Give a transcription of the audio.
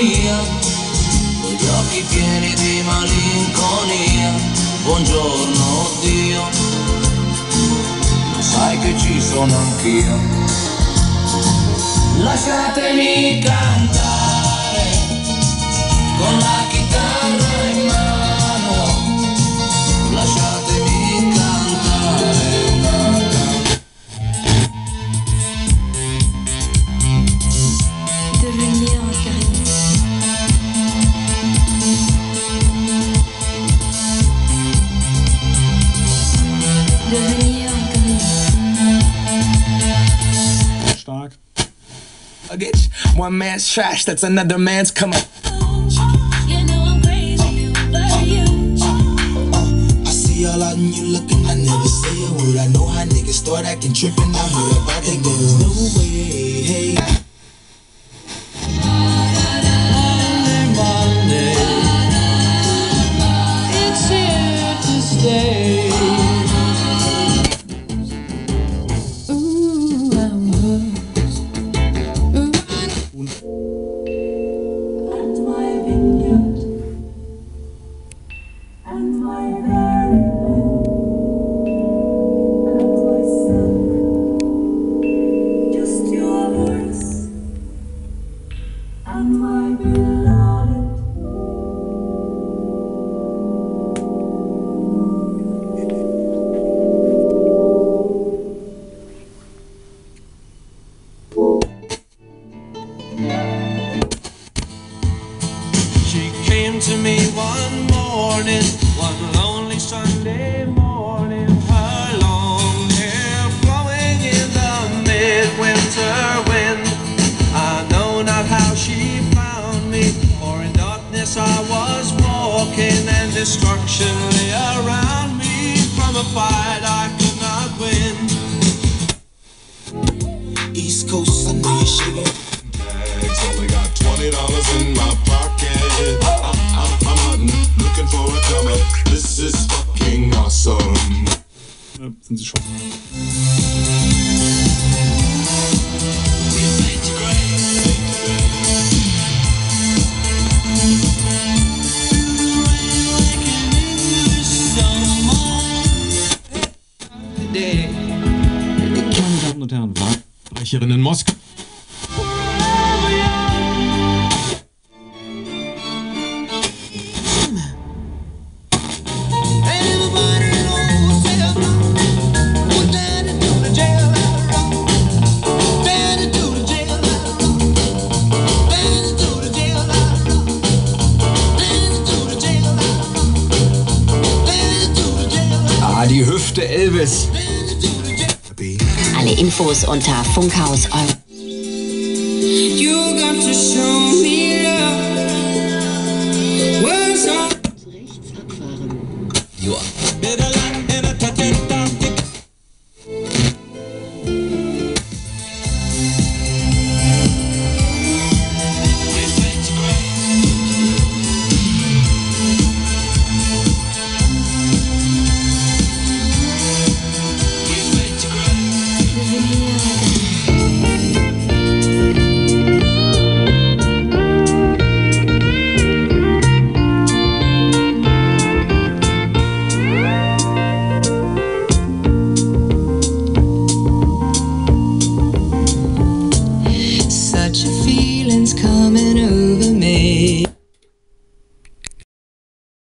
malinconia, con gli occhi pieni di malinconia. Buongiorno Dio, lo sai che ci sono anch'io. Lasciatemi cantare con la chitarra Luggage. One man's trash, that's another man's come up. You know I'm crazy over you. I see all out and you looking, I never say a word. I know how niggas start acting tripping. I heard about that girl. No way, hey. To me one morning, one in I was walking, and destruction lay around me. From a fight I could not win. East Coast, I know you're bags. Only got twenty dollars in my pocket. I'm, I'm, I'm hunting, looking for a come up. This is fucking awesome. Ja, sind sie schon. Und Herren, Wahlsprecherin in Moskau. Ah, die Hüfte Elvis. Alle Infos unter Funkhaus